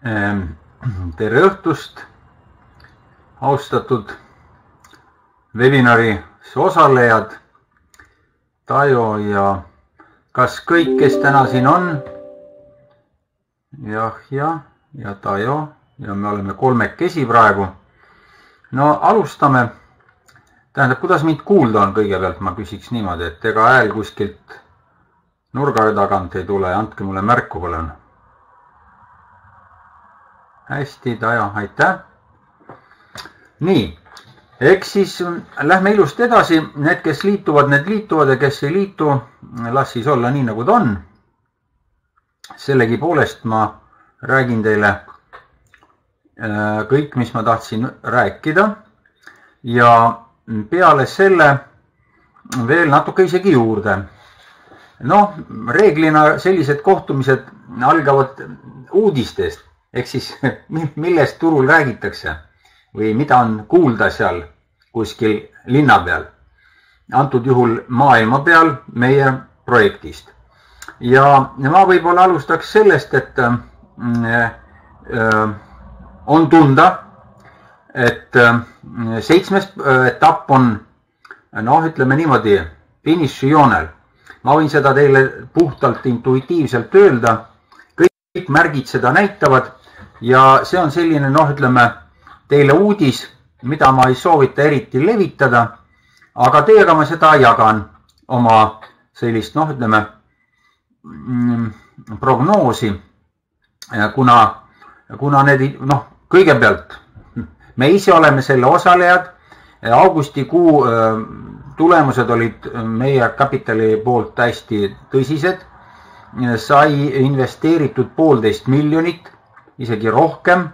Ehm, tere õhtust, austatud webinaris osalejad, Tajo ja kas kõik, kes täna siin on? jah, ja, ja Tajo ja me oleme kolmekesi praegu. no alustame. tähendab, kuidas mind kuulda on, kõigepealt ma küsiks niimoodi, et ega hääl kuskilt nurga tagant ei tule, andke mulle märku, palun hästi, Tajo, aitäh. nii, eks siis lähme ilusti edasi, need, kes liituvad, need liituvad ja kes ei liitu, las siis olla nii, nagu ta on. sellegipoolest ma räägin teile äh, kõik, mis ma tahtsin rääkida ja peale selle veel natuke isegi juurde. noh, reeglina sellised kohtumised algavad uudistest ehk siis millest turul räägitakse või mida on kuulda seal kuskil linna peal. antud juhul maailma peal meie projektist. ja ma võib-olla alustaks sellest, et äh, äh, on tunda, et äh, seitsmes etapp on noh, ütleme niimoodi finišijoonel. ma võin seda teile puhtalt intuitiivselt öelda. kõik märgid seda näitavad ja see on selline noh, ütleme teile uudis, mida ma ei soovita eriti levitada, aga teiega ma seda jagan, oma sellist noh, ütleme mm, prognoosi, kuna, kuna need noh, kõigepealt me ise oleme selle osalejad. augustikuu tulemused olid meie kapitali poolt hästi tõsised. sai investeeritud poolteist miljonit isegi rohkem.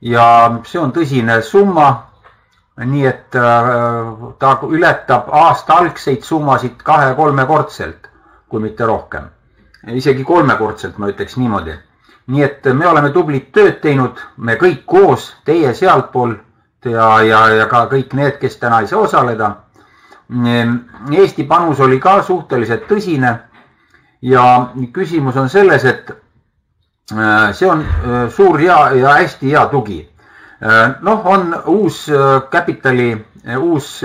ja see on tõsine summa. nii et äh, ta ületab aasta algseid summasid kahe-kolmekordselt, kui mitte rohkem. isegi kolmekordselt, ma ütleks niimoodi. nii et me oleme tublit tööd teinud, me kõik koos, teie sealtpool ja, ja, ja ka kõik need, kes täna ei saa osaleda. Eesti panus oli ka suhteliselt tõsine ja küsimus on selles, et see on äh, suur ja, ja hästi hea tugi. Äh, noh, on uus kapitali, uus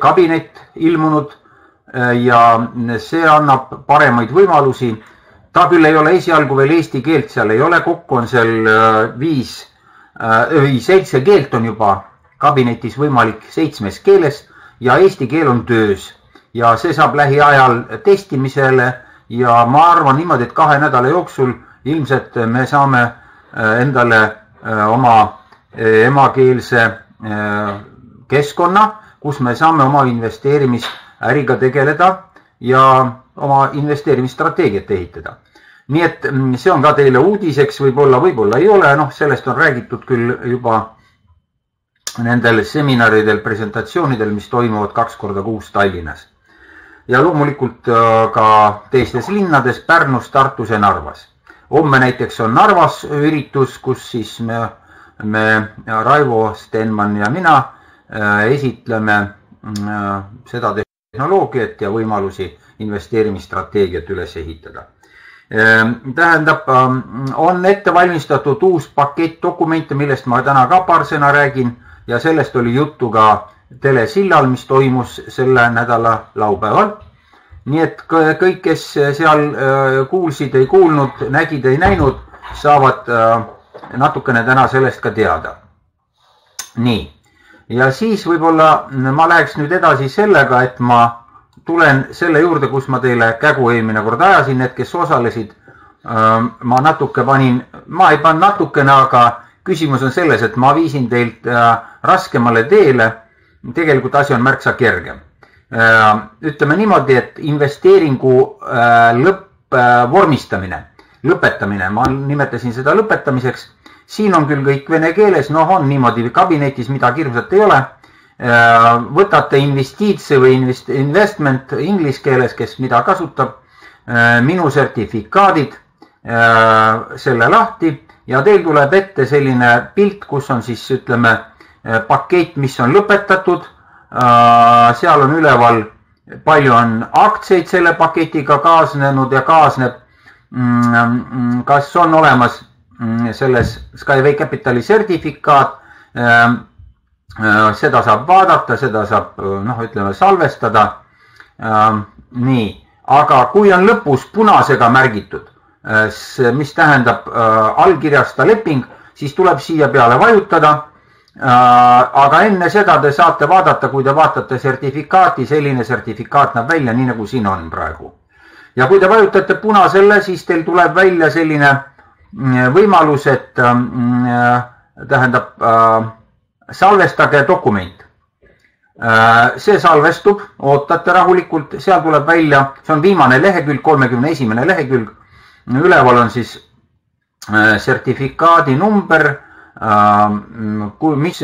kabinet ilmunud ja see annab paremaid võimalusi. ta küll ei ole esialgu veel eesti keelt seal ei ole, kokku on seal viis või seitse keelt on juba kabinetis võimalik seitsmes keeles ja eesti keel on töös ja see saab lähiajal testimisele ja ma arvan niimoodi, et kahe nädala jooksul ilmselt me saame äh, endale äh, oma äh, emakeelse keskkonna, kus me saame oma investeerimisäriga tegeleda ja oma investeerimisstrateegiat ehitada. nii et mm, see on ka teile uudiseks, võib-olla, võib-olla ei ole, noh, sellest on räägitud küll juba nendel seminaridel, presentatsioonidel, mis toimuvad kaks korda kuus Tallinnas. ja loomulikult ka teistes linnades Pärnus, Tartus ja Narvas homme näiteks on Narvas üritus, kus siis me, me, Raivo Stenman ja mina äh, esitleme äh, seda tehnoloogiat ja võimalusi investeerimisstrateegiat üles ehitada. Äh, tähendab, on ette valmistatud uus pakett dokumente, millest ma täna ka paar sõna räägin ja sellest oli juttu ka telesillal, mis toimus selle nädala laupäeval nii et kõik, kes seal äh, kuulsid, ei kuulnud, nägid, ei näinud, saavad äh, natukene täna sellest ka teada. nii, ja siis võib-olla ma läheks nüüd edasi sellega, et ma tulen selle juurde, kus ma teile kägu eelmine kord ajasin, need, kes osalesid. Äh, ma natuke panin, ma ei pannud natukene, aga küsimus on selles, et ma viisin teilt raskemale teele. tegelikult asi on märksa kergem Äh, ütleme niimoodi, et investeeringu äh, lõpp äh, lõpetamine, ma nimetasin seda lõpetamiseks. siin on küll kõik vene keeles, noh, on niimoodi kabinetis midagi hirmsat ei ole. võtate investiitse või invest, investment inglise keeles, kes mida kasutab. minu sertifikaadid, selle lahti ja teil tuleb ette selline pilt, kus on siis ütleme pakett, mis on lõpetatud Äh, seal on üleval, palju on aktsiaid selle paketiga kaasnenud ja kaasneb. Mm, kas on olemas selles Skyway Capitali sertifikaat. seda saab vaadata, seda saab noh, ütleme salvestada. nii, aga kui on lõpus punasega märgitud, mis tähendab allkirjasta leping, siis tuleb siia peale vajutada aga enne seda te saate vaadata, kui te vaatate sertifikaati, selline sertifikaat näeb välja nii, nagu siin on praegu. ja kui te vajutate punasele, siis teil tuleb välja selline võimalus, et tähendab, salvestage dokument. see salvestub, ootate rahulikult, seal tuleb välja, see on viimane lehekülg, kolmekümne esimene lehekülg. üleval on siis sertifikaadi number kui, mis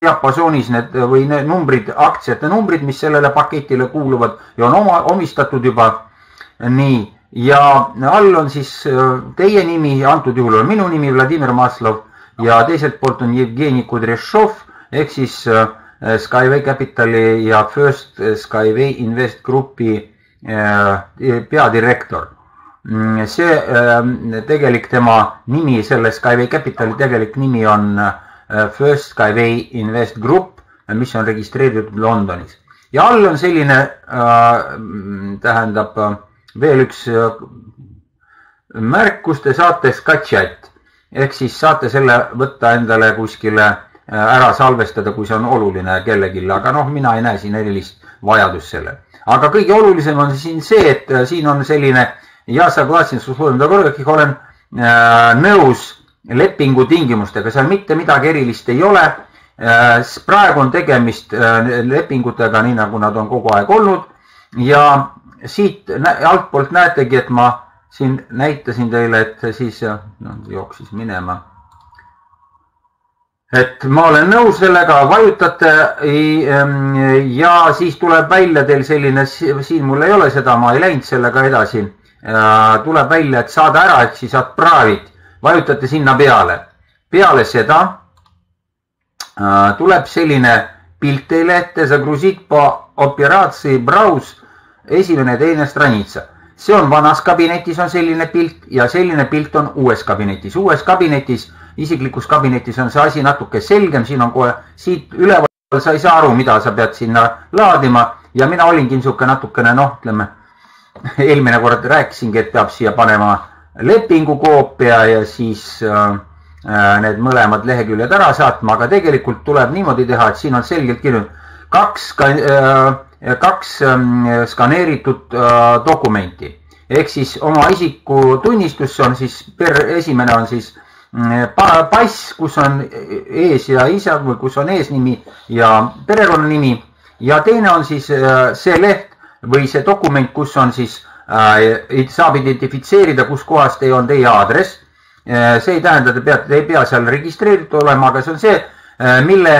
diapasoonis need või need numbrid, aktsiate numbrid, mis sellele paketile kuuluvad ja on oma, omistatud juba. nii, ja all on siis teie nimi, antud juhul on minu nimi Vladimir Maslov ja teiselt poolt on Jevgeni Kudrešov ehk siis Skyway Capitali ja First Skyway Invest Grupi peadirektor Mm, see tegelik tema nimi, selle Skyway Capitali tegelik nimi on äh, Äh, First Skyway Invest Group, äh, mis on registreeritud Londonis. ja all on selline äh,, tähendab äh, veel üks äh, märkus, te saate Skatchat ehk siis saate selle võtta endale kuskile ära salvestada, kui see on oluline kellelegi, aga noh, mina ei näe siin erilist vajadust selle. aga kõige olulisem on siin see, et siin on selline ja sa klasin, olen nõus lepingu tingimustega, seal mitte midagi erilist ei ole äh,. praegu on tegemist äh, lepingutega, nii nagu nad on kogu aeg olnud ja siit altpoolt näetegi, et ma siin näitasin teile, et siis no, jooksis minema. et ma olen nõus sellega, vajutate ähm, ja siis tuleb välja teil selline, siin mul ei ole seda, ma ei läinud sellega edasi tuleb välja, et saada ära, ehk siis отправить, vajutate sinna peale. peale seda äh, tuleb selline pilt teile ette, загрузить по operatsiooni braus, esimene, teine stranitsa. see on vanas kabinetis on selline pilt ja selline pilt on uues kabinetis. uues kabinetis, isiklikus kabinetis on see asi natuke selgem, siin on kohe siit üleval, sa ei saa aru, mida sa pead sinna laadima ja mina olingi niisugune natukene noh, ütleme eelmine kord rääkisingi, et peab siia panema lepingukoopia ja siis äh, äh, need mõlemad leheküljed ära saatma, aga tegelikult tuleb niimoodi teha, et siin on selgelt kirjutatud kaks, äh, kaks ähm, skaneeritud dokumenti. Ehk siis oma isikutunnistus on siis per, esimene on siis mm, pass, kus on ees ja isa või kus on eesnimi ja perekonnanimi. Ja teine on siis see leht, või see dokument, kus on siis saab identifitseerida, kuskohast on teie aadress äh,. see ei tähenda, te peate, te ei pea seal registreeritud olema, aga see on see äh,, mille,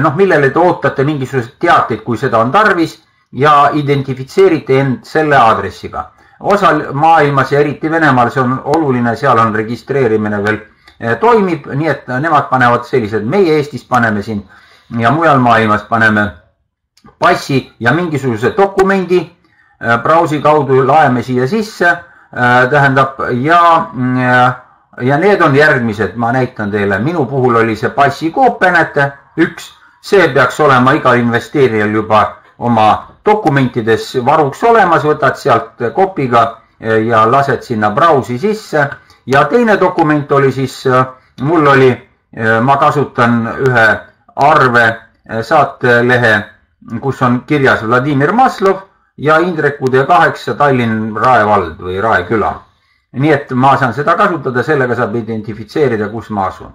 noh, millele te ootate mingisuguseid teateid, kui seda on tarvis ja identifitseerite end selle aadressiga. osal maailmas ja eriti Venemaal see on oluline, seal on registreerimine veel äh, toimib, nii et nemad panevad sellised, meie Eestis paneme siin ja mujal maailmas paneme passi ja mingisuguse dokumendi äh, brausi kaudu laeme siia sisse, äh, tähendab ja, äh, ja need on järgmised, ma näitan teile, minu puhul oli see passi koopia, näete, üks, see peaks olema igal investeerijal juba oma dokumentides varuks olemas, võtad sealt kopiga ja lased sinna brausi sisse. Ja teine dokument oli siis, mul oli, ma kasutan ühe arve saatelehe kus on kirjas Vladimir Maslov ja Indrek Ude kaheksa Tallinn Rae vald või Rae küla. nii et ma saan seda kasutada, sellega saab identifitseerida, kus ma asun.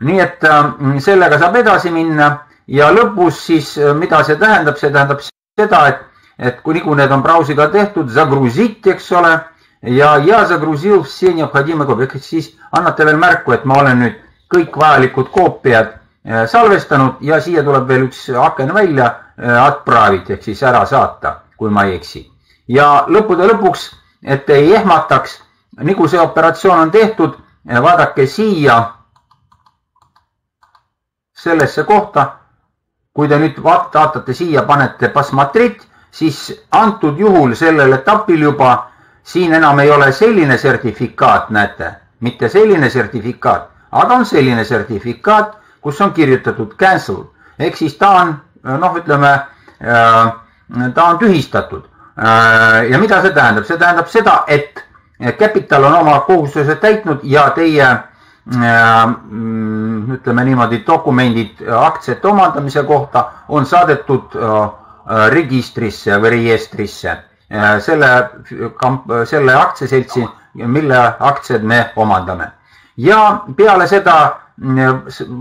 nii et äh, sellega saab edasi minna ja lõpus siis, äh, mida see tähendab, see tähendab seda, et, et kui nagu need on brausiga tehtud, zagruzit, eks ole, ja, ja zagruzil все необходимые копии, ehk siis annate veel märku, et ma olen nüüd kõik vajalikud koopiad äh, salvestanud ja siia tuleb veel üks aken välja отправить ehk siis ära saata, kui ma ei eksi. ja lõppude lõpuks, et ei ehmataks, nagu see operatsioon on tehtud, vaadake siia sellesse kohta. kui te nüüd vaatate siia, panete basmatrit, siis antud juhul sellel etapil juba siin enam ei ole selline sertifikaat, näete, mitte selline sertifikaat, aga on selline sertifikaat, kus on kirjutatud cancel ehk siis ta on noh, ütleme äh, ta on tühistatud. Äh, ja mida see tähendab, see tähendab seda, et Capital on oma kohustused täitnud ja teie äh, ütleme niimoodi, dokumendid aktsiate omandamise kohta on saadetud registrisse või registrisse selle, selle aktsiaseltsi, mille aktsiaid me omandame. ja peale seda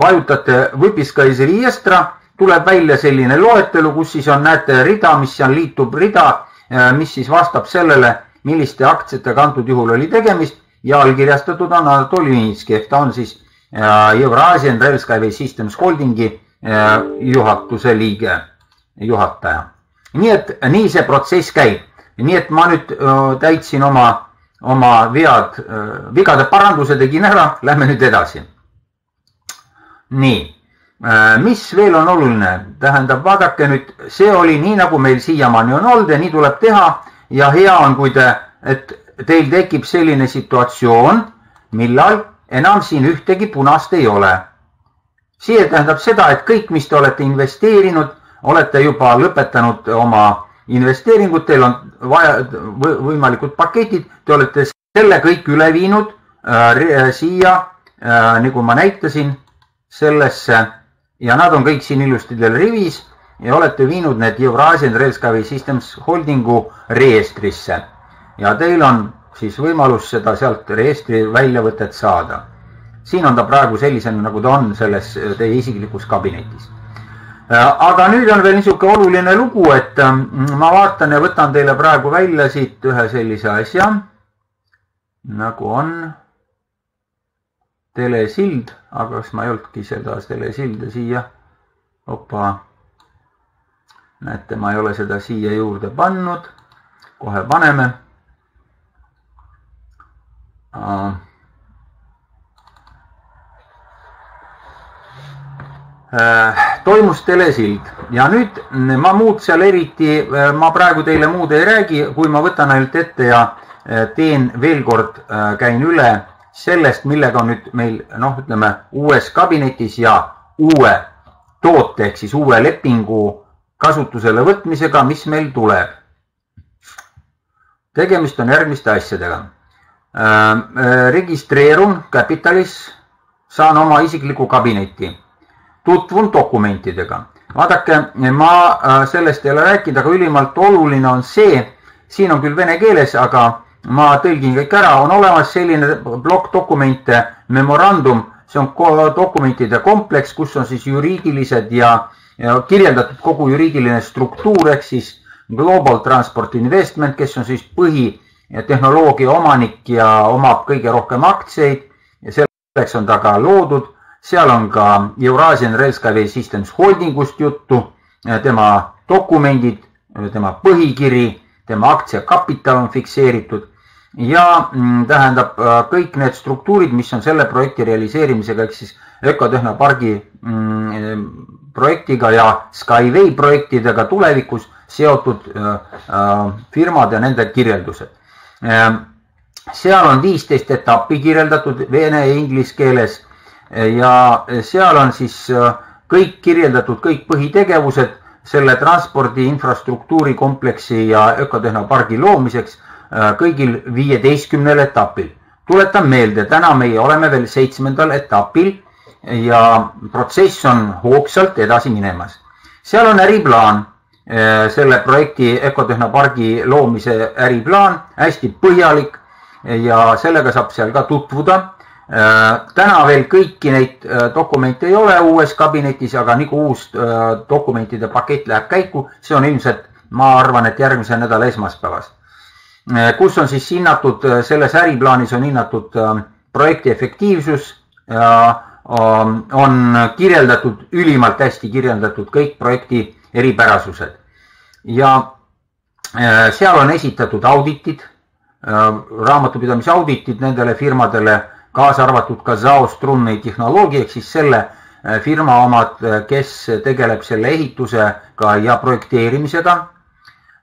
vajutate Võpiska iz Riestra tuleb välja selline loetelu, kus siis on, näete, rida, mis seal liitub rida, äh, mis siis vastab sellele, milliste aktsiatega antud juhul oli tegemist ja allkirjastatud on Anatoli Unitski ehk ta on siis äh, Eurasian Rail Skyway Systems Holdingi juhatuse liige, juhataja. nii et nii see protsess käib. nii et ma nüüd täitsin oma, oma vead, vigade paranduse tegin ära, lähme nüüd edasi. nii mis veel on oluline, tähendab, vaadake nüüd, see oli nii, nagu meil siiamaani on olnud ja nii tuleb teha. Ja hea on, kui te, et teil tekib selline situatsioon, millal enam siin ühtegi punast ei ole. see tähendab seda, et kõik, mis te olete investeerinud, olete juba lõpetanud oma investeeringud, teil on vaja võimalikud paketid, te olete selle kõik üle viinud äh, siia äh,, nagu ma näitasin, sellesse ja nad on kõik siin ilusti teil rivis ja olete viinud need Eurasian Railsky Systems Holdingu reestrisse ja teil on siis võimalus seda sealt reestri väljavõtet saada. siin on ta praegu sellisena, nagu ta on selles teie isiklikus kabinetis. aga nüüd on veel niisugune oluline lugu, et mm, ma vaatan ja võtan teile praegu välja siit ühe sellise asja, nagu on telesild, aga kas ma ei olnudki seda telesilda siia, opa. Näete, ma ei ole seda siia juurde pannud, kohe paneme. Äh, toimus telesild. Ja nüüd ma muud seal eriti, äh, ma praegu teile muud ei räägi, kui ma võtan ainult ette ja äh, teen veel kord, käin üle sellest, millega on nüüd meil noh, ütleme uues kabinetis ja uue toote ehk siis uue lepingu kasutusele võtmisega, mis meil tuleb. tegemist on järgmiste asjadega. Äh, äh, registreerun Capitalis, saan oma isikliku kabineti, tutvun dokumentidega. vaadake, ma äh, sellest ei ole rääkinud, aga ülimalt oluline on see, siin on küll vene keeles, aga ma tõlgin kõik ära, on olemas selline plokk dokumente, memorandum, see on dokumentide kompleks, kus on siis juriidilised ja ja kirjeldatud kogu juriidiline struktuur ehk siis Global Transport Investment, kes on siis põhitehnoloogia omanik ja omab kõige rohkem aktsiaid. Ja selleks on ta ka loodud. seal on ka Eurasian Railskyway Systems Holdingust juttu, tema dokumendid, tema põhikiri, tema aktsiakapital on fikseeritud ja mm, tähendab kõik need struktuurid, mis on selle projekti realiseerimisega ehk siis ökotehnopargi mm, projektiga ja Skyway projektidega tulevikus seotud äh, äh, firmad ja nende kirjeldused. Ähm, seal on viisteist etappi kirjeldatud vene ja inglise keeles ja seal on siis äh, kõik kirjeldatud, kõik põhitegevused selle transpordi infrastruktuuri kompleksi ja ökotehnopargi loomiseks kõigil viieteistkümnel etapil. tuletan meelde, täna meie oleme veel seitsmendal etapil ja protsess on hoogsalt edasi minemas. seal on äriplaan, eh, selle projekti Ökotehnopargi loomise äriplaan, hästi põhjalik ja sellega saab seal ka tutvuda. Eh, täna veel kõiki neid dokumente ei ole uues kabinetis, aga nagu uus dokumentide pakett läheb käiku, see on ilmselt, ma arvan, et järgmise nädala esmaspäevas. Kus on siis hinnatud, selles äriplaanis on hinnatud projekti efektiivsus Ähm, on kirjeldatud, ülimalt hästi kirjeldatud kõik projekti eripärasused ja äh, seal on esitatud auditid, äh, raamatupidamise auditid nendele firmadele, kaasa arvatud ka Zao Strunni tehnoloogia ehk siis selle äh, firma omad, kes tegeleb selle ehitusega ja projekteerimisega.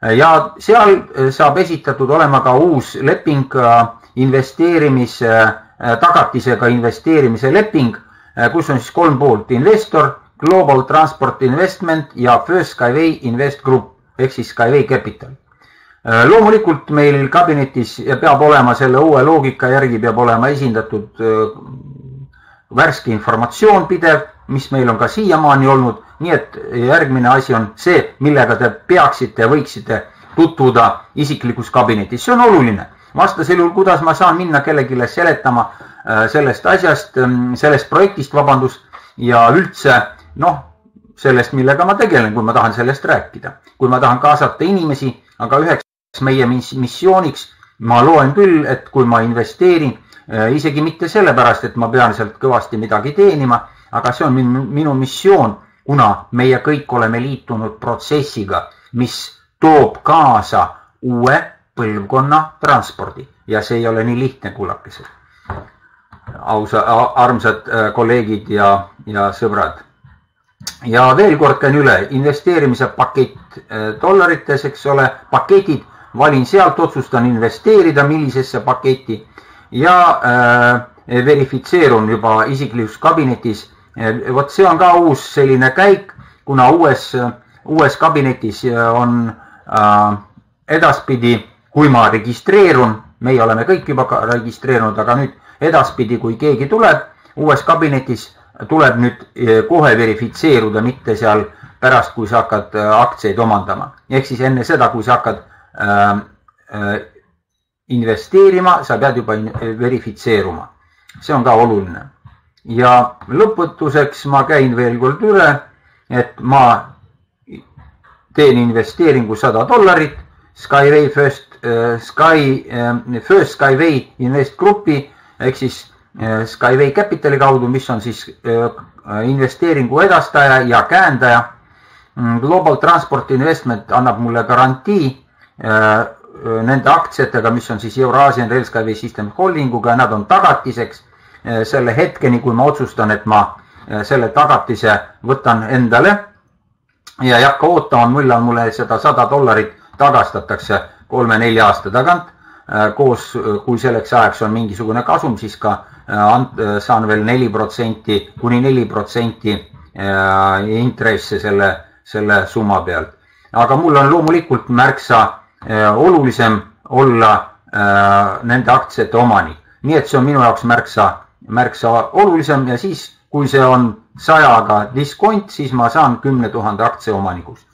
Ja seal saab esitatud olema ka uus leping, investeerimise, tagatisega investeerimise leping kus on siis kolm poolt, investor, Global Transport Investment ja First Skyway Invest Group ehk siis Skyway Capital. Loomulikult meil kabinetis peab olema selle uue loogika järgi peab olema esindatud värske informatsioon pidev, mis meil on ka siiamaani olnud, nii et järgmine asi on see, millega te peaksite võiksite tutvuda isiklikus kabinetis, see on oluline. vastasel juhul, kuidas ma saan minna kellelegi seletama Äh, sellest asjast, ähm, sellest projektist, vabandust, ja üldse noh, sellest, millega ma tegelen, kui ma tahan sellest rääkida. kui ma tahan kaasata inimesi, aga üheks meie missiooniks ma loen küll, et kui ma investeerin, äh, isegi mitte sellepärast, et ma pean sealt kõvasti midagi teenima, aga see on minu, minu missioon kuna meie kõik oleme liitunud protsessiga, mis toob kaasa uue põlvkonna transpordi ja see ei ole nii lihtne, kullakesed. ausa, armsad äh, kolleegid ja, ja sõbrad. ja veel kord käin üle, investeerimise pakett äh, dollarites, eks ole, paketid, valin sealt, otsustan investeerida, millisesse paketti ja äh, verifitseerun juba isiklikus kabinetis. Vot see on ka uus selline käik, kuna uues, uues kabinetis on äh, edaspidi, kui ma registreerun, meie oleme kõik juba registreerunud, aga nüüd edaspidi, kui keegi tuleb uues kabinetis, tuleb nüüd eh, kohe verifitseeruda, mitte seal pärast, kui sa hakkad äh, aktsiaid omandama. ehk siis enne seda, kui sa hakkad äh, äh, investeerima, sa pead juba verifitseeruma. see on ka oluline. Ja lõpetuseks ma käin veel kord üle, et ma teen investeeringu sada dollarit Skyway First äh,, Sky äh,, First Skyway Invest Grupi ehk siis äh, Skyway Capitali kaudu, mis on siis äh, investeeringu edastaja ja käendaja. Mm, Global Transport Investment annab mulle garantii äh, nende aktsiatega, mis on siis Eurasian Rail Skyway System Holdinguga, nad on tagatiseks äh, selle hetkeni, kui ma otsustan, et ma äh, selle tagatise võtan endale ja ei hakka ootama, millal mulle seda sada dollarit tagastatakse kolme-nelja aasta tagant. Äh, koos, kui selleks ajaks on mingisugune kasum, siis ka saan veel neli protsenti kuni neli protsenti intresse selle, selle summa pealt. aga mul on loomulikult märksa olulisem olla nende aktsiate omanik, nii et see on minu jaoks märksa, märksa olulisem ja siis, kui see on sajaga diskont, siis ma saan kümne tuhande aktsia omanikuks.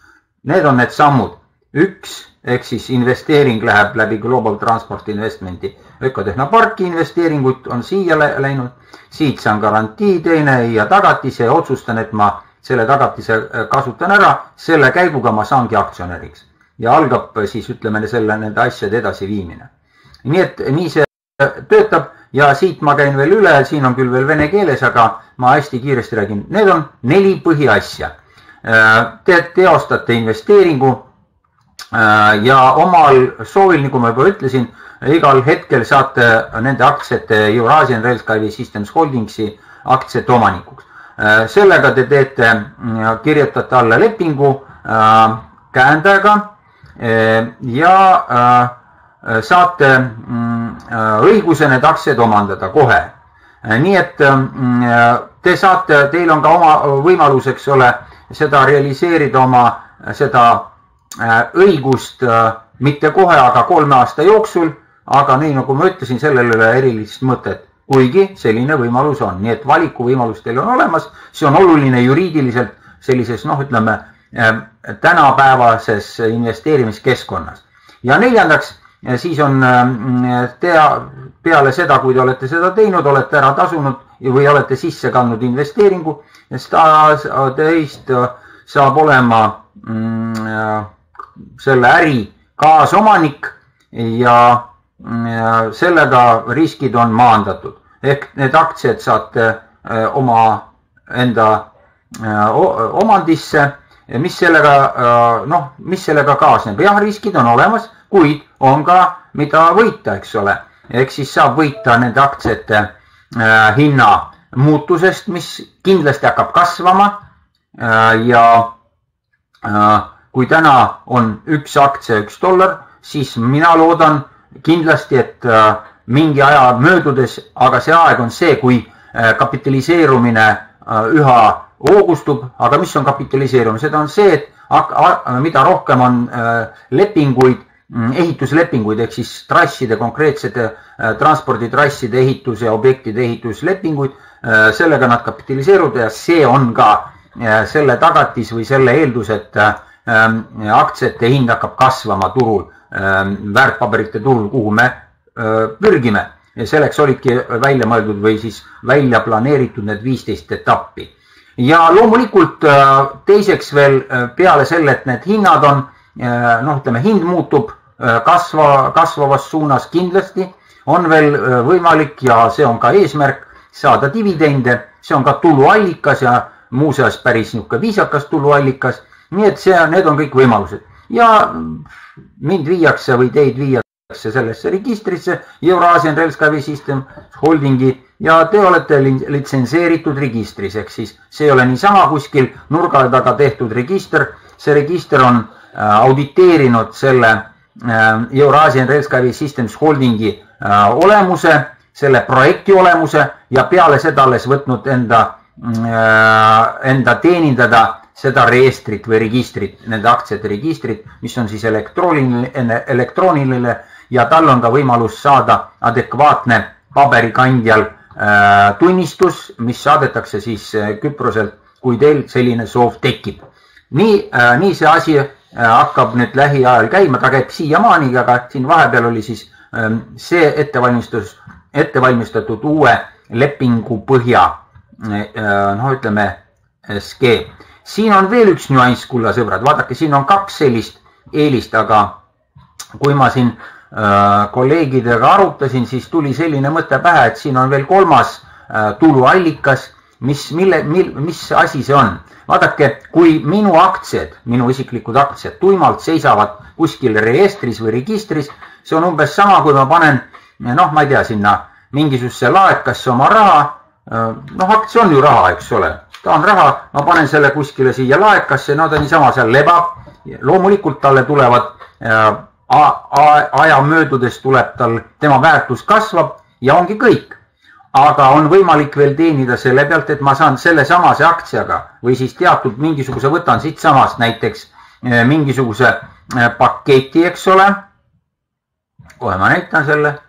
Need on need sammud. üks ehk siis investeering läheb läbi Global Transport Investmenti. Ökotehnoparki investeeringut on siia läinud, siit saan garantii teine ja tagatise otsustan, et ma selle tagatise äh, kasutan ära, selle käiguga ma saangi aktsionäriks ja algab äh, siis ütleme selle, nende asjade edasiviimine. nii et nii see töötab ja siit ma käin veel üle, siin on küll veel vene keeles, aga ma hästi kiiresti räägin. Need on neli põhiasja. Äh, te teostate investeeringu äh, ja omal soovil, nagu ma juba ütlesin, igal hetkel saate nende aktsiate Eurasian Rail Sky Systems Holdingsi aktsiate omanikuks. Äh, sellega te teete, kirjutate alla lepingu käendajaga ja saate mm, äh, õiguse need aktsiad omandada kohe. Äh, nii et mm, te saate, teil on ka oma võimalus, eks ole, seda realiseerida oma seda õigust mitte kohe, aga kolme aasta jooksul. aga nii nagu ma ütlesin, sellel ei ole erilist mõtet, kuigi selline võimalus on, nii et valikuvõimalus teil on olemas, see on oluline juriidiliselt sellises noh, ütleme tänapäevases investeerimiskeskkonnas. ja neljandaks ja siis on mm, tea, peale seda, kui te olete seda teinud, olete ära tasunud või olete sisse kandnud investeeringu, teist saab olema mm, selle äri kaasomanik ja, sellega riskid on maandatud ehk need aktsiad saate äh, oma enda äh, omandisse. mis sellega, äh, noh, mis sellega kaasneb, jah, riskid on olemas, kuid on ka, mida võita, eks ole. ehk siis saab võita nende aktsiate äh, hinna muutusest, mis kindlasti hakkab kasvama äh,. ja äh, kui täna on üks aktsia üks dollar, siis mina loodan kindlasti, et äh, mingi aja möödudes, aga see aeg on see, kui äh, kapitaliseerumine äh, üha hoogustub, aga mis on kapitaliseerumine, seda on see, et mida rohkem on äh, lepinguid ehituslepinguid ehk siis trasside, konkreetsete äh, transporditrasside ehitus ja objektide ehituslepinguid. Äh, sellega nad kapitaliseeruvad ja see on ka äh, selle tagatis või selle eeldus, et ähm, aktsiate hind hakkab kasvama turul, ähm, väärtpaberite turul, kuhu me pürgime ja selleks olidki välja mõeldud või siis välja planeeritud need viisteist etappi. ja loomulikult teiseks veel peale selle, et need hinnad on noh, ütleme hind muutub kasva, kasvavas suunas kindlasti on veel äh, võimalik ja see on ka eesmärk saada dividende, see on ka tuluallikas ja muuseas päris niisugune viisakas tuluallikas. nii et see, need on kõik võimalused. Ja mind viiakse või teid viiakse sellesse registrisse Eurasian Railscavi System Holdingi ja te olete litsenseeritud registris, ehk siis see ei ole niisama kuskil nurga taga tehtud register, see register on äh, auditeerinud selle äh, Eurasian Railscavi Systems Holdingi äh, olemuse, selle projekti olemuse ja peale seda alles võtnud enda, enda teenindada seda reestrit või registrit, nende aktsiate registrit, mis on siis elektrooniline, elektrooniline ja tal on ka võimalus saada adekvaatne paberikandjal äh, tunnistus, mis saadetakse siis äh, Küproselt, kui teil selline soov tekib. nii äh,, nii see asi äh, hakkab nüüd lähiajal käima, ta käib siiamaani, aga siin vahepeal oli siis äh, see ettevalmistus, ettevalmistatud uue lepingu põhja äh, noh, ütleme skeem siin on veel üks nüanss, kulla sõbrad, vaadake, siin on kaks sellist eelist, aga kui ma siin äh, kolleegidega arutasin, siis tuli selline mõte pähe, et siin on veel kolmas äh, tuluallikas, mis, mille, mil, mis asi see on? vaadake, kui minu aktsiad, minu isiklikud aktsiad tuimalt seisavad kuskil reestris või registris, see on umbes sama, kui ma panen, noh, ma ei tea, sinna mingisugusesse laekasse oma raha. Noh, aktsia on ju raha, eks ole tahan raha, ma panen selle kuskile siia laekasse, no ta niisama seal lebab. loomulikult talle tulevad äh, aja möödudes tuleb tal, tema väärtus kasvab ja ongi kõik. Aga on võimalik veel teenida selle pealt, et ma saan sellesamase aktsiaga või siis teatud mingisuguse, võtan siitsamast näiteks äh, mingisuguse äh, paketi, eks ole. kohe ma näitan selle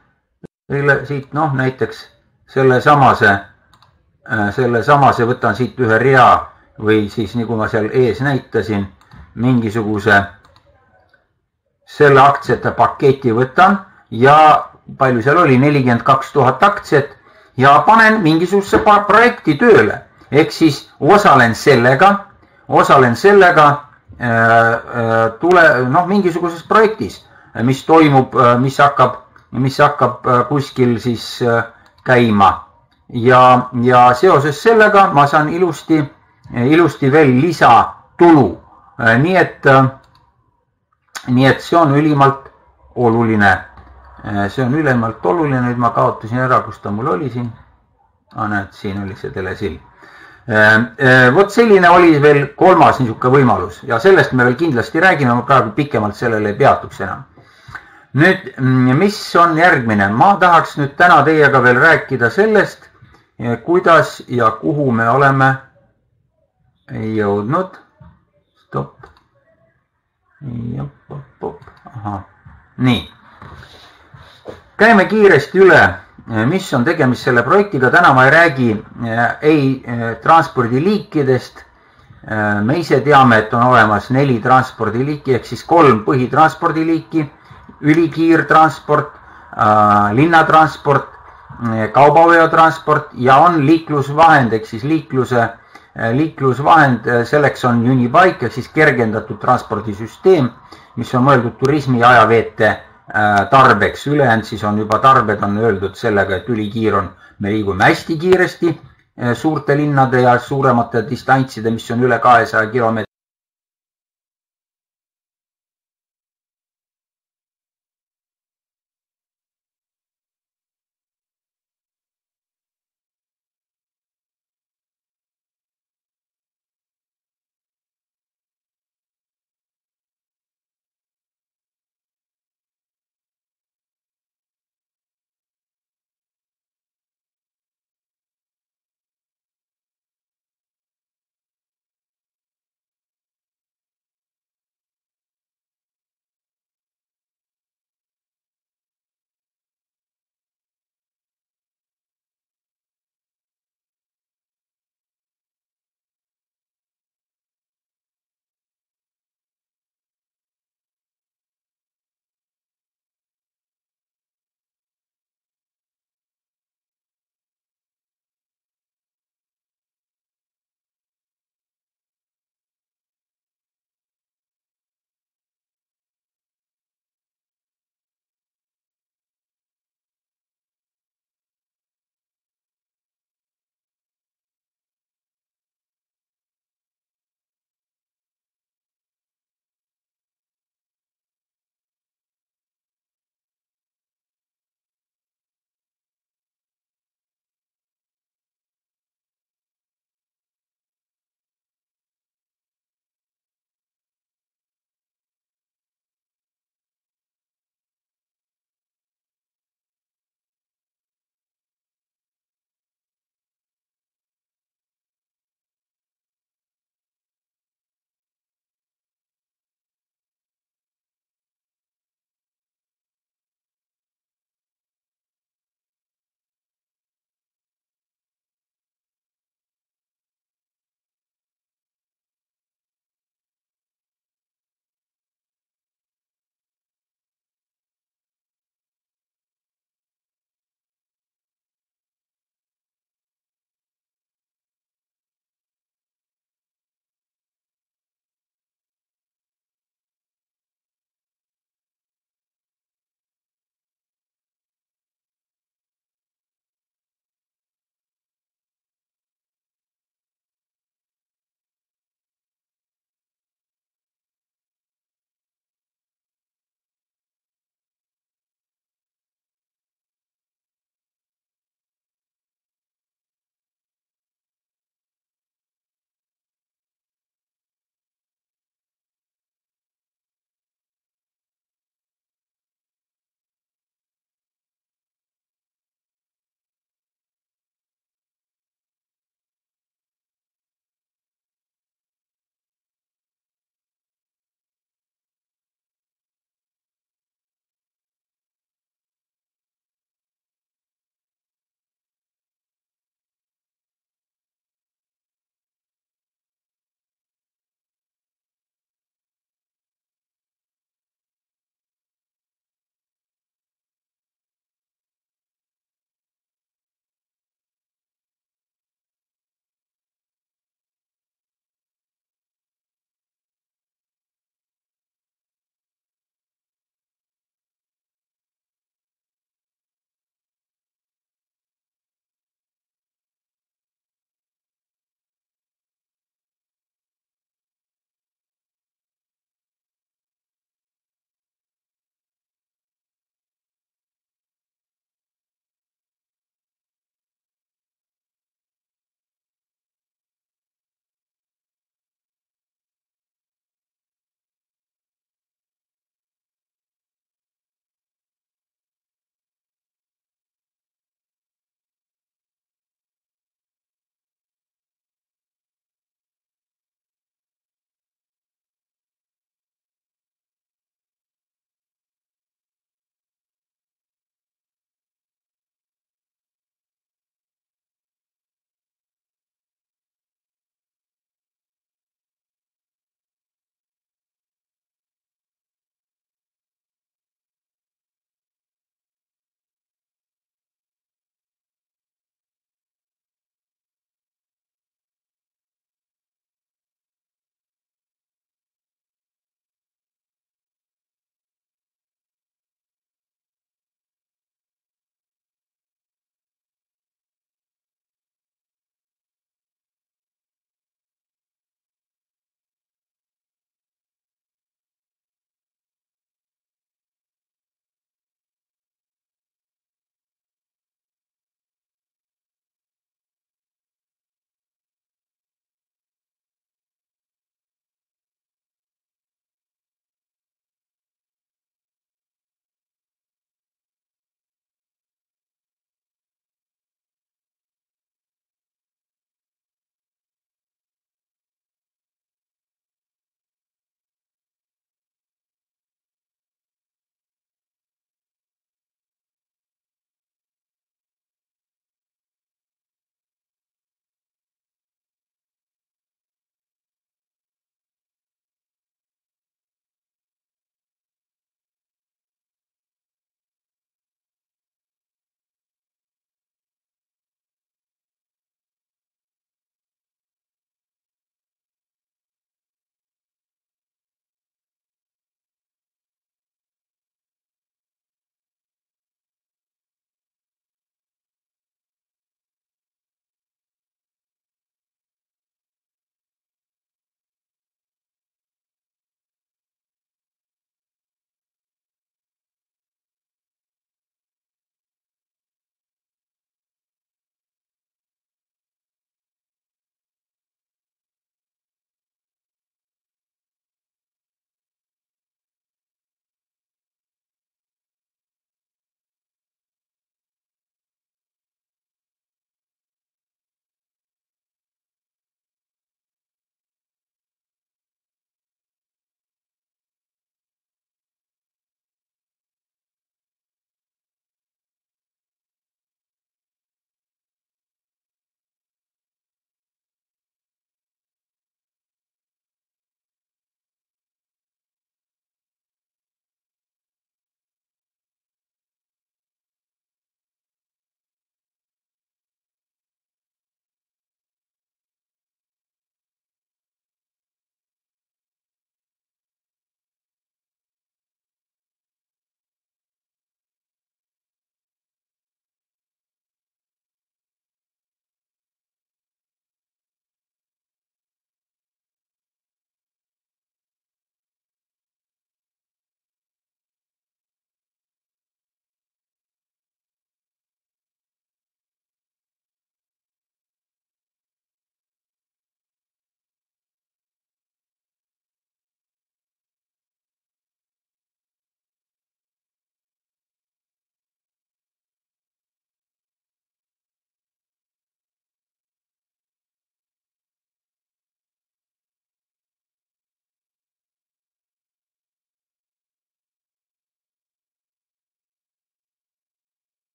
siit, noh näiteks sellesamase Äh, sellesamase võtan siit ühe rea või siis nagu ma seal ees näitasin, mingisuguse selle aktsiate paketi võtan ja palju seal oli, nelikümmend kaks tuhat aktsiat ja panen mingisugusesse projekti tööle ehk siis osalen sellega, osalen sellega äh, äh, tule noh, mingisuguses projektis, mis toimub, mis hakkab, mis hakkab kuskil siis käima ja, ja seoses sellega ma saan ilusti, ilusti veel lisatulu. nii et, nii et see on ülimalt oluline. See on ülimalt oluline, nüüd ma kaotasin ära, kus ta mul oli siin ah,. näed, siin oli see telesild. vot selline oli veel kolmas niisugune võimalus ja sellest me veel kindlasti räägime, ma praegu pikemalt sellele ei peatuks enam nüüd, mis on järgmine, ma tahaks nüüd täna teiega veel rääkida sellest, kuidas ja kuhu me oleme jõudnud. stopp. ahah, nii. Käime kiiresti üle, mis on tegemist selle projektiga, täna ma ei räägi eh, ei eh, transpordiliikidest. Eh, me ise teame, et on olemas neli transpordiliiki ehk siis kolm põhitranspordiliiki, ülikiirtransport, linnatransport kaubaveotransport ja on liiklusvahend ehk siis liikluse, liiklusvahend, selleks on Unibike ehk siis kergendatud transpordisüsteem, mis on mõeldud turismi ja ajaveete tarbeks, ülejäänud siis on juba tarbed on öeldud sellega, et ülikiir on, me liigume hästi kiiresti äh, suurte linnade ja suuremate distantside, mis on üle kahesaja kilomeetri